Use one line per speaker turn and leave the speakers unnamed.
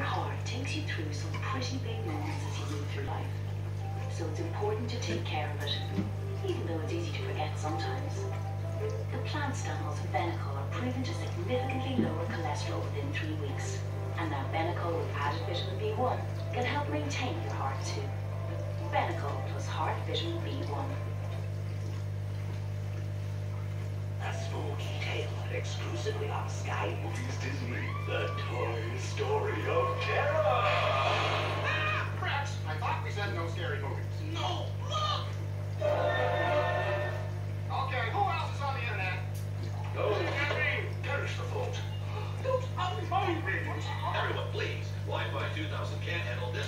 Your heart takes you through some pretty big moments as you move through life. So it's important to take care of it, even though it's easy to forget sometimes. The plant stanols of Benecol are proven to significantly lower cholesterol within three weeks. And now Benecol with added vitamin B1 can help maintain your heart too. Benecol plus heart vitamin B1.
A spooky tale exclusively on Sky Movies Disney.
Everyone, please. Wi-Fi 2000 can't handle this